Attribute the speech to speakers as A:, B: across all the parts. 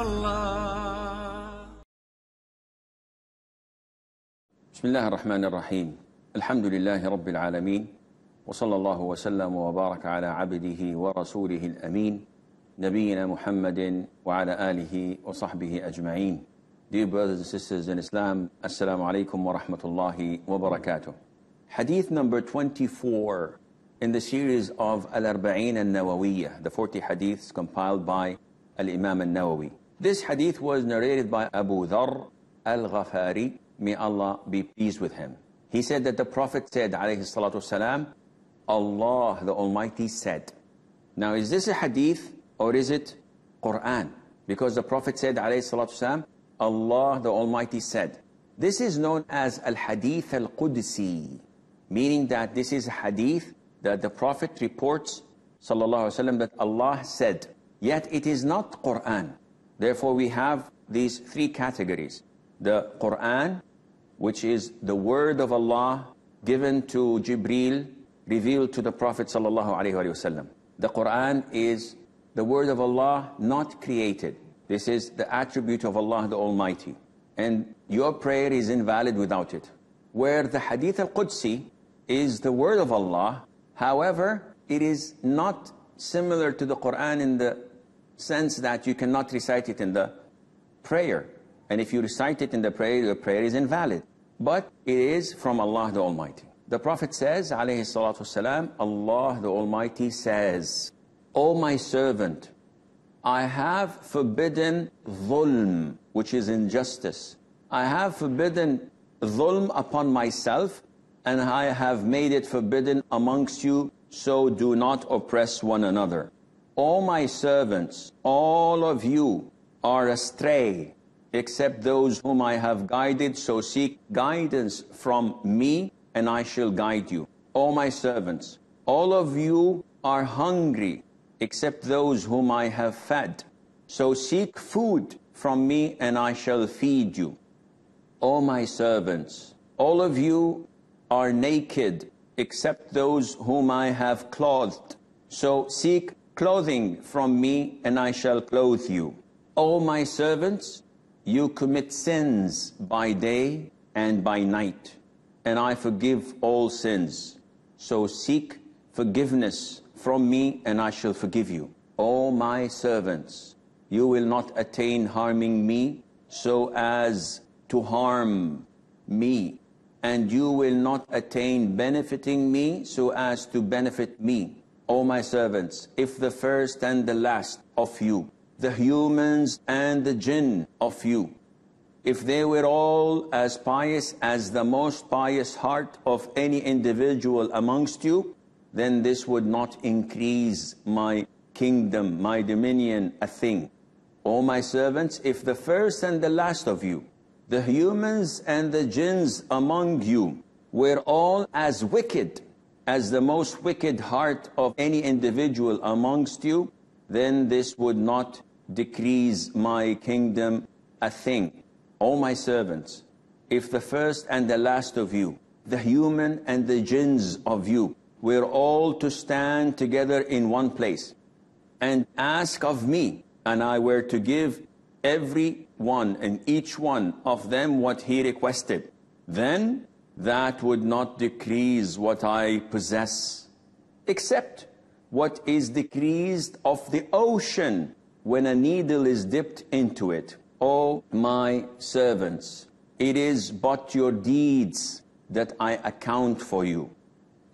A: الله
B: بسم الله الرحمن الرحيم الحمد لله رب العالمين وصلى الله وسلم وبارك على عبده ورسوله الأمين نبينا محمد وعلى آله وصحبه أجمعين Dear brothers and sisters in Islam, alaikum wa rahmatullahi wa barakatuh. Hadith number 24 in the series of Al-Arba'in al-Nawawiyah, the 40 hadiths compiled by Al-Imam al-Nawawi. This hadith was narrated by Abu Dharr al-Ghafari, may Allah be pleased with him. He said that the Prophet said, alayhi salatu wasalam, Allah the Almighty said. Now is this a hadith or is it Quran? Because the Prophet said, alayhi salatu Allah the Almighty said. This is known as Al-Hadith Al-Qudsi, meaning that this is a hadith that the Prophet reports, sallallahu alaihi wasallam, that Allah said. Yet it is not Quran. Therefore we have these three categories. The Quran, which is the word of Allah given to Jibril, revealed to the Prophet wasallam. The Quran is the word of Allah not created. This is the attribute of Allah the Almighty. And your prayer is invalid without it. Where the Hadith al-Qudsi is the word of Allah, however, it is not similar to the Quran in the sense that you cannot recite it in the prayer. And if you recite it in the prayer, your prayer is invalid. But it is from Allah the Almighty. The Prophet says, alayhi salatu wasalam, Allah the Almighty says, O my servant, I have forbidden dhulm, which is injustice. I have forbidden dhulm upon myself, and I have made it forbidden amongst you, so do not oppress one another. O my servants, all of you are astray, except those whom I have guided, so seek guidance from me, and I shall guide you. All my servants, all of you are hungry, except those whom I have fed. So seek food from me, and I shall feed you. O my servants, all of you are naked, except those whom I have clothed. So seek clothing from me, and I shall clothe you. O my servants, you commit sins by day and by night, and I forgive all sins. So seek forgiveness from me, and I shall forgive you. O my servants, you will not attain harming me so as to harm me, and you will not attain benefiting me so as to benefit me. O my servants, if the first and the last of you, the humans and the jinn of you, if they were all as pious as the most pious heart of any individual amongst you, then this would not increase my kingdom, my dominion, a thing. O my servants, if the first and the last of you, the humans and the jinns among you, were all as wicked as the most wicked heart of any individual amongst you, then this would not decrease my kingdom a thing. O my servants, if the first and the last of you, the human and the jinns of you, were all to stand together in one place and ask of me, and I were to give every one and each one of them what he requested, then that would not decrease what I possess, except what is decreased of the ocean when a needle is dipped into it. O my servants, it is but your deeds that I account for you,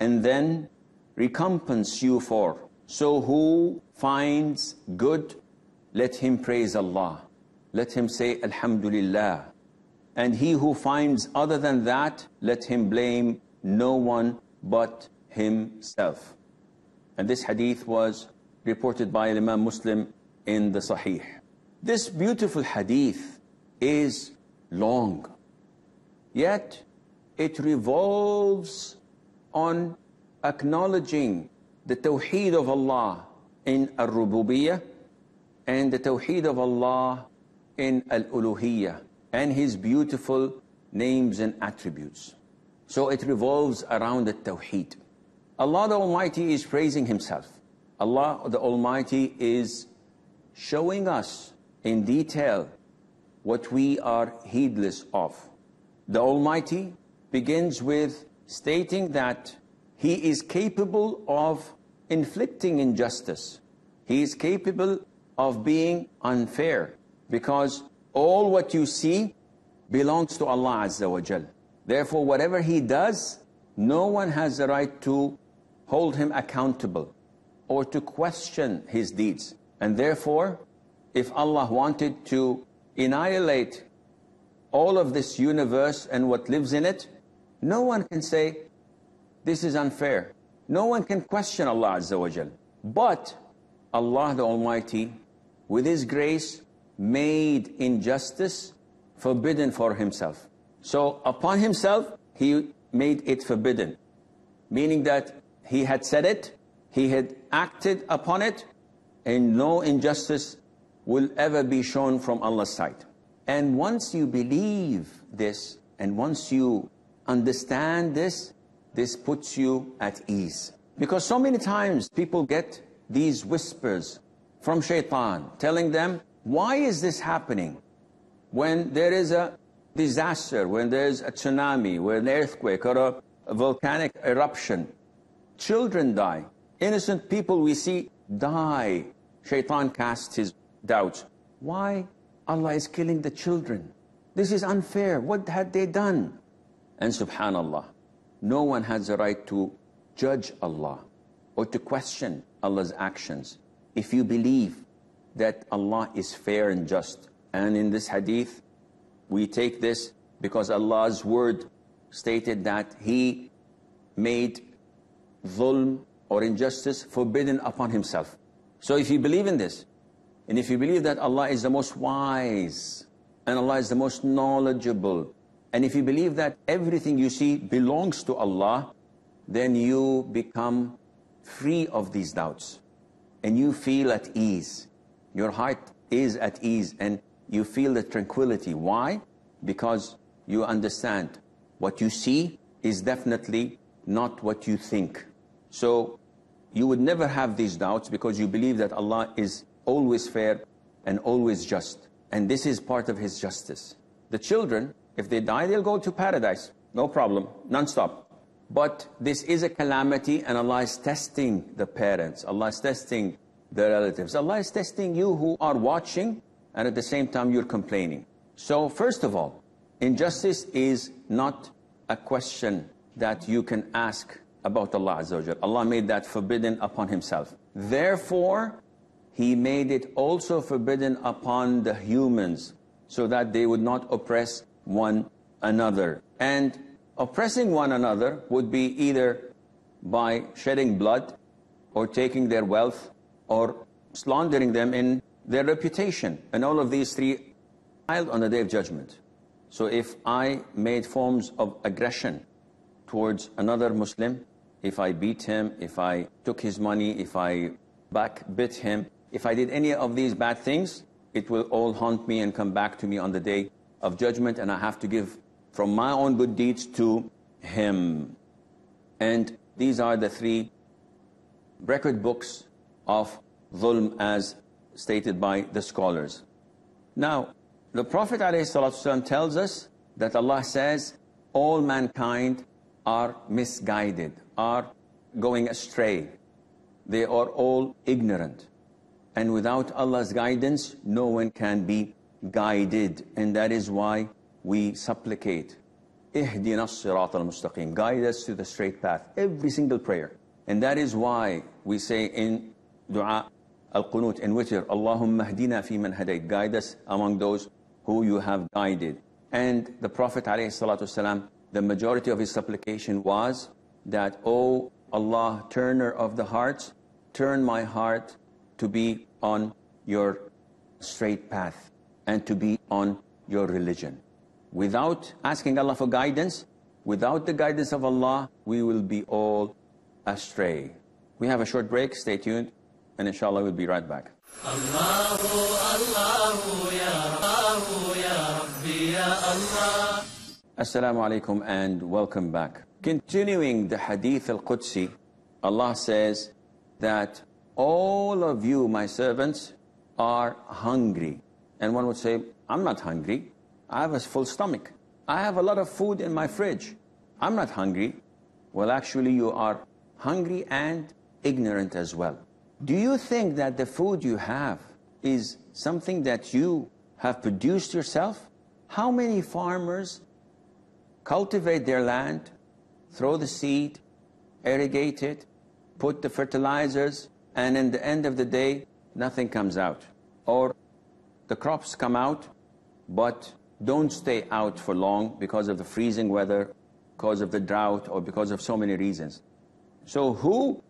B: and then recompense you for. So who finds good, let him praise Allah. Let him say Alhamdulillah. And he who finds other than that, let him blame no one but himself. And this hadith was reported by Imam Muslim in the Sahih. This beautiful hadith is long, yet it revolves on acknowledging the Tawheed of Allah in Al-Rububiyyah and the Tawheed of Allah in Al-Uluhiyyah and His beautiful names and attributes. So it revolves around the Tawheed. Allah the Almighty is praising Himself. Allah the Almighty is showing us in detail what we are heedless of. The Almighty begins with stating that He is capable of inflicting injustice. He is capable of being unfair because all what you see belongs to Allah Azza wa Jal. Therefore, whatever He does, no one has the right to hold Him accountable or to question His deeds. And therefore, if Allah wanted to annihilate all of this universe and what lives in it, no one can say, this is unfair. No one can question Allah Azza wa Jal. But Allah the Almighty, with His grace, made injustice forbidden for Himself. So upon Himself, He made it forbidden. Meaning that He had said it, He had acted upon it, and no injustice will ever be shown from Allah's side. And once you believe this, and once you understand this, this puts you at ease. Because so many times people get these whispers from shaitan telling them, why is this happening? When there is a disaster, when there is a tsunami, when an earthquake or a, a volcanic eruption, children die. Innocent people we see die. Shaitan casts his doubts. Why Allah is killing the children? This is unfair. What had they done? And subhanallah, no one has the right to judge Allah or to question Allah's actions. If you believe that Allah is fair and just, and in this hadith, we take this because Allah's word stated that He made dhulm or injustice forbidden upon Himself. So if you believe in this, and if you believe that Allah is the most wise, and Allah is the most knowledgeable, and if you believe that everything you see belongs to Allah, then you become free of these doubts. And you feel at ease. Your heart is at ease and you feel the tranquility. Why? Because you understand what you see is definitely not what you think. So you would never have these doubts because you believe that Allah is always fair and always just. And this is part of His justice. The children, if they die, they'll go to paradise. No problem, non-stop. But this is a calamity and Allah is testing the parents. Allah is testing the relatives. Allah is testing you who are watching and at the same time you're complaining. So first of all, injustice is not a question that you can ask about Allah Azza wa Allah made that forbidden upon Himself. Therefore, He made it also forbidden upon the humans so that they would not oppress one another. And oppressing one another would be either by shedding blood or taking their wealth or slandering them in their reputation. And all of these three piled on the day of judgment. So if I made forms of aggression towards another Muslim, if I beat him, if I took his money, if I backbit him, if I did any of these bad things, it will all haunt me and come back to me on the day of judgment and I have to give from my own good deeds to him. And these are the three record books of dhulm as stated by the scholars. Now, the Prophet ﷺ tells us that Allah says all mankind are misguided, are going astray. They are all ignorant. And without Allah's guidance, no one can be guided. And that is why we supplicate. Ihdina sirat al-mustaqim. Guide us to the straight path. Every single prayer. And that is why we say in dua al-qunut in witr, Allahumma hdina fi man hadayt. Guide us among those who you have guided. And the Prophet ﷺ, the majority of his supplication was that, O Allah, turner of the hearts, turn my heart to be on your straight path and to be on your religion. Without asking Allah for guidance, without the guidance of Allah, we will be all astray. We have a short break. Stay tuned. And inshallah, we'll be right back. Assalamu alaikum and welcome back. Continuing the Hadith al-Qudsi, Allah says that all of you, my servants, are hungry And one would say, I'm not hungry. I have a full stomach. I have a lot of food in my fridge. I'm not hungry. Well, actually, you are hungry and ignorant as well. Do you think that the food you have is something that you have produced yourself? How many farmers cultivate their land, throw the seed, irrigate it, put the fertilizers, and in the end of the day, nothing comes out. Or the crops come out, but don't stay out for long because of the freezing weather, because of the drought, or because of so many reasons. So who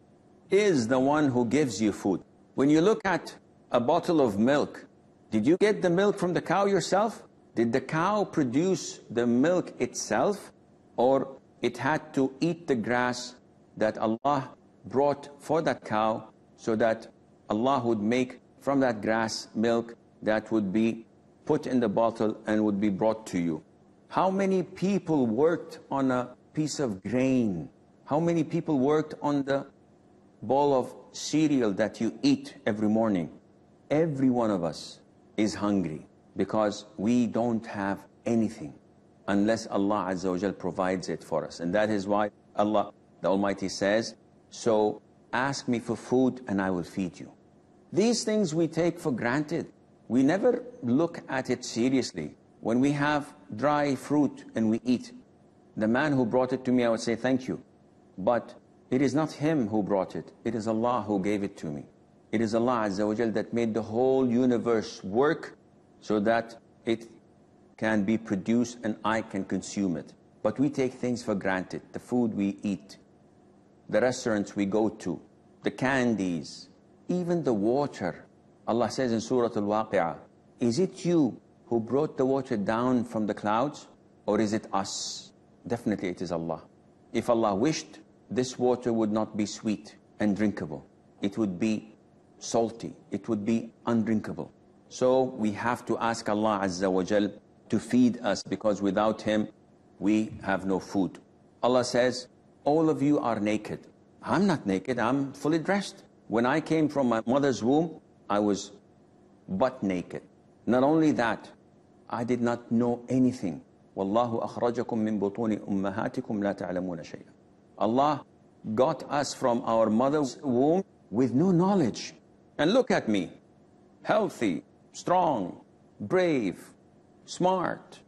B: is the one who gives you food? When you look at a bottle of milk, did you get the milk from the cow yourself? Did the cow produce the milk itself? Or it had to eat the grass that Allah brought for that cow so that Allah would make from that grass milk that would be put in the bottle and would be brought to you. How many people worked on a piece of grain? How many people worked on the bowl of cereal that you eat every morning? Every one of us is hungry because we don't have anything unless Allah Azza wa Jal provides it for us. And that is why Allah, the Almighty says, so ask me for food and I will feed you. These things we take for granted. We never look at it seriously. When we have dry fruit and we eat, the man who brought it to me, I would say, thank you. But it is not him who brought it. It is Allah who gave it to me. It is Allah Azza wa Jal that made the whole universe work so that it can be produced and I can consume it. But we take things for granted. The food we eat, the restaurants we go to, the candies, even the water. Allah says in Surah Al-Waqi'ah, is it you who brought the water down from the clouds or is it us? Definitely it is Allah. If Allah wished, this water would not be sweet and drinkable. It would be salty. It would be undrinkable. So we have to ask Allah Azza wa Jal to feed us because without Him, we have no food. Allah says, all of you are naked. I'm not naked, I'm fully dressed. When I came from my mother's womb, I was butt naked. Not only that, I did not know anything. Wallahu akhrajakum min butuni ummahatikum la ta'lamuna shay'a. Allah got us from our mother's womb with no knowledge. And look at me, healthy, strong, brave, smart.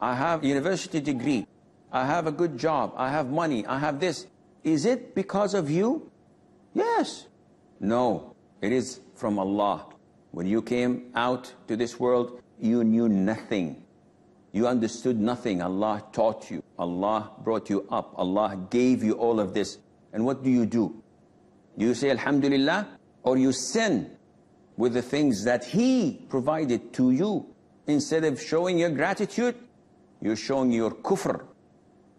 B: I have university degree. I have a good job. I have money. I have this. Is it because of you? Yes. No, it is from Allah. When you came out to this world, you knew nothing. You understood nothing. Allah taught you. Allah brought you up. Allah gave you all of this. And what do you do? Do you say Alhamdulillah? Or you sin with the things that He provided to you. Instead of showing your gratitude, you're showing your kufr.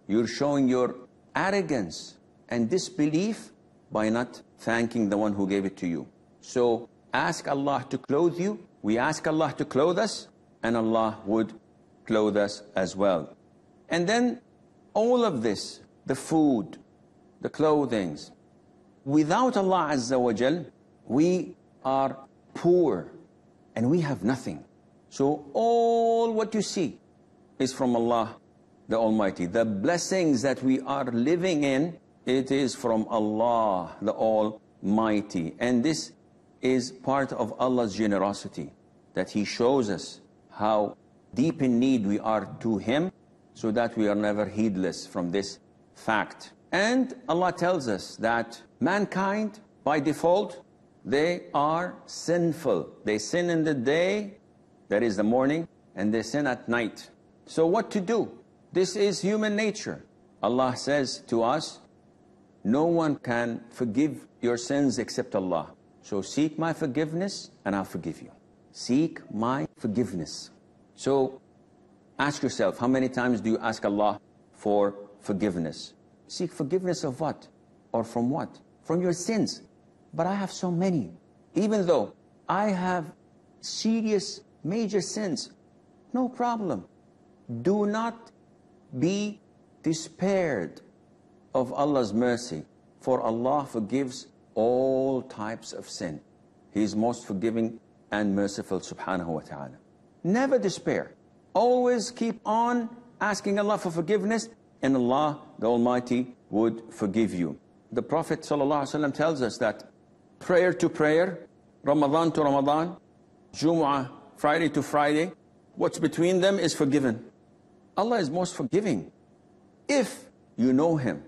B: You're showing your arrogance and disbelief by not thanking the one who gave it to you. So ask Allah to clothe you. We ask Allah to clothe us, and Allah would clothe us as well. And then all of this, the food, the clothings, without Allah Azza wa Jal, we are poor and we have nothing. So all what you see is from Allah the Almighty. The blessings that we are living in, it is from Allah the Almighty. And this is part of Allah's generosity, that He shows us how deep in need we are to Him, so that we are never heedless from this fact. And Allah tells us that mankind, by default, they are sinful. They sin in the day, that is the morning, and they sin at night. So what to do? This is human nature. Allah says to us, no one can forgive your sins except Allah. So seek my forgiveness and I'll forgive you. Seek my forgiveness. So ask yourself, how many times do you ask Allah for forgiveness? Seek forgiveness of what? Or from what? From your sins. But I have so many. Even though I have serious, major sins, no problem. Do not be despaired of Allah's mercy, for Allah forgives all types of sin. He is most forgiving and merciful subhanahu wa ta'ala. Never despair. Always keep on asking Allah for forgiveness and Allah, the Almighty, would forgive you. The Prophet ﷺ tells us that prayer to prayer, Ramadan to Ramadan, Jumu'ah, Friday to Friday, what's between them is forgiven. Allah is most forgiving if you know Him.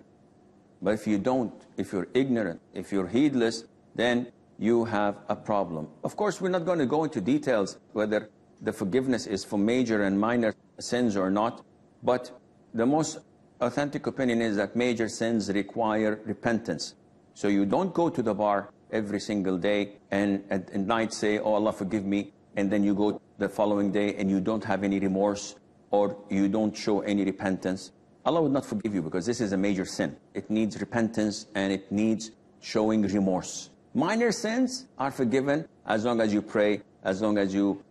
B: But if you don't, if you're ignorant, if you're heedless, then you have a problem. Of course, we're not going to go into details whether the forgiveness is for major and minor sins or not, but the most authentic opinion is that major sins require repentance. So you don't go to the bar every single day and at, night say, oh Allah forgive me, and then you go the following day and you don't have any remorse or you don't show any repentance. Allah would not forgive you because this is a major sin. It needs repentance and it needs showing remorse. Minor sins are forgiven as long as you pray, as long as you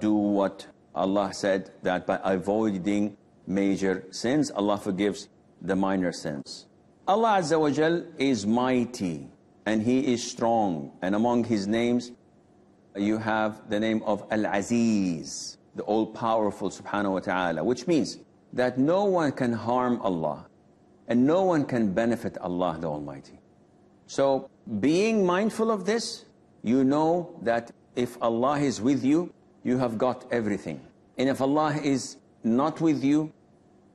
B: do what Allah said that by avoiding major sins, Allah forgives the minor sins. Allah Azza wa Jal is mighty and He is strong. And among His names, you have the name of Al-Aziz, the all-powerful subhanahu wa ta'ala, which means that no one can harm Allah and no one can benefit Allah the Almighty. So being mindful of this, you know that if Allah is with you, you have got everything. And if Allah is not with you,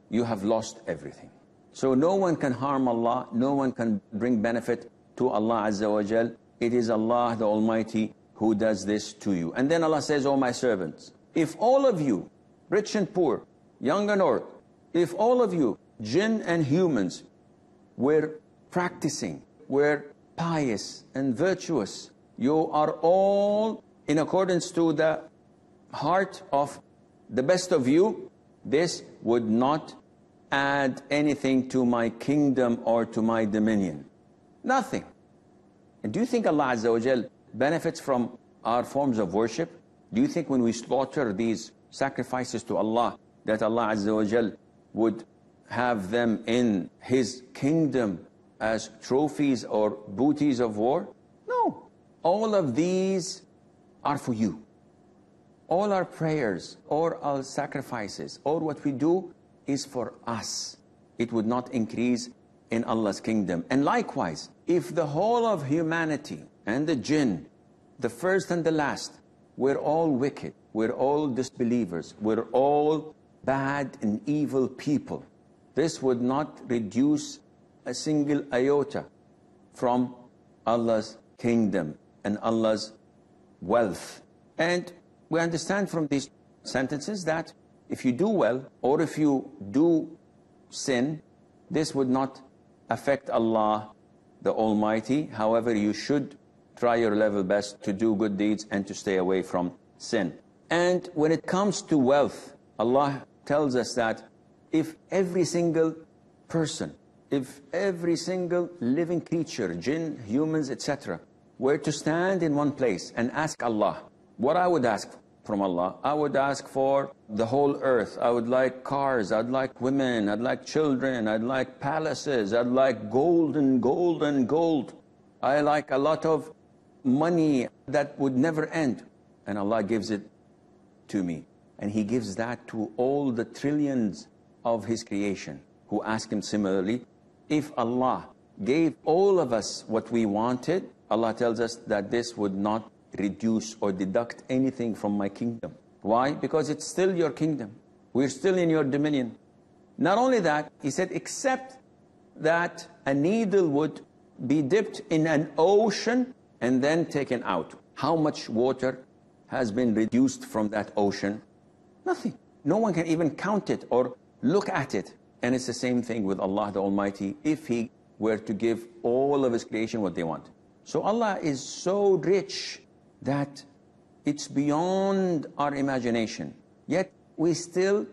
B: you have lost everything. So no one can harm Allah, no one can bring benefit to Allah Azza wa Jal. It is Allah the Almighty who does this to you. And then Allah says, Oh my servants, if all of you, rich and poor, young and old, if all of you, jinn and humans, were practicing, were pious and virtuous, you are all in accordance to the heart of the best of you, this would not add anything to my kingdom or to my dominion. Nothing. And do you think Allah Azza wa Jal benefits from our forms of worship? Do you think when we slaughter these sacrifices to Allah, that Allah Azza wa Jal would have them in His kingdom as trophies or booties of war? No. All of these are for you all our prayers or our sacrifices or what we do is for us. It would not increase in Allah's kingdom. And likewise, if the whole of humanity and the jinn, the first and the last, we're all wicked, we're all disbelievers, we're all bad and evil people, this would not reduce a single iota from Allah's kingdom and Allah's wealth. And we understand from these sentences that if you do well or if you do sin, this would not affect Allah the Almighty. However, you should try your level best to do good deeds and to stay away from sin. And when it comes to wealth, Allah tells us that if every single person, if every single living creature, jinn, humans, etc., were to stand in one place and ask Allah, what I would ask from Allah, I would ask for the whole earth. I would like cars, I'd like women, I'd like children, I'd like palaces, I'd like gold and gold and gold. I like a lot of money that would never end. And Allah gives it to me. And He gives that to all the trillions of His creation who ask Him similarly. If Allah gave all of us what we wanted, Allah tells us that this would not reduce or deduct anything from my kingdom. Why? Because it's still your kingdom. We're still in your dominion. Not only that, he said, except that a needle would be dipped in an ocean and then taken out. How much water has been reduced from that ocean? Nothing. No one can even count it or look at it. And it's the same thing with Allah the Almighty if He were to give all of His creation what they want. So Allah is so rich that it's beyond our imagination. Yet we still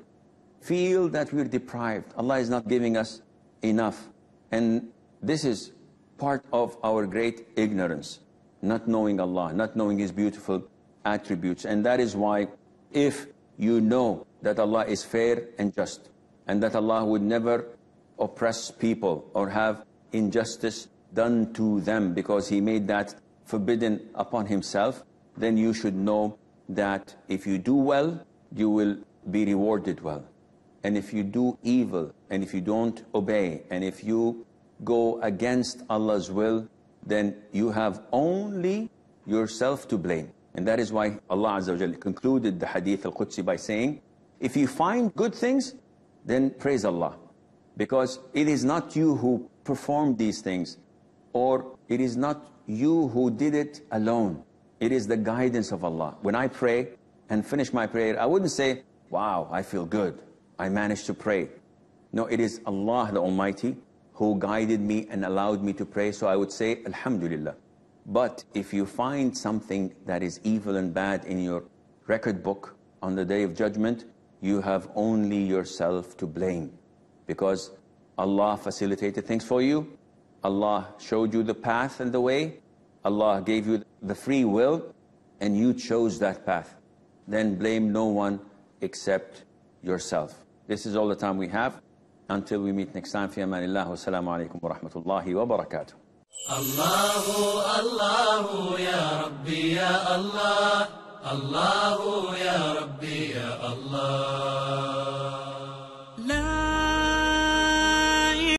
B: feel that we're deprived. Allah is not giving us enough. And this is part of our great ignorance, not knowing Allah, not knowing His beautiful attributes. And that is why if you know that Allah is fair and just, and that Allah would never oppress people or have injustice done to them because He made that forbidden upon himself, then you should know that if you do well, you will be rewarded well. And if you do evil, and if you don't obey, and if you go against Allah's will, then you have only yourself to blame. And that is why Allah Azza wa concluded the Hadith al-Qudsi by saying, if you find good things, then praise Allah. Because it is not you who performed these things, or it is not you who did it alone. It is the guidance of Allah. When I pray and finish my prayer, I wouldn't say, wow, I feel good. I managed to pray. No, it is Allah the Almighty who guided me and allowed me to pray. So I would say, Alhamdulillah. But if you find something that is evil and bad in your record book on the day of judgment, you have only yourself to blame. Because Allah facilitated things for you. Allah showed you the path and the way. Allah gave you the free will and you chose that path. Then blame no one except yourself. This is all the time we have. Until we meet next time, في أمان الله والسلام عليكم ورحمة الله وبركاته.
A: الله الله يا ربي يا الله الله يا ربي يا الله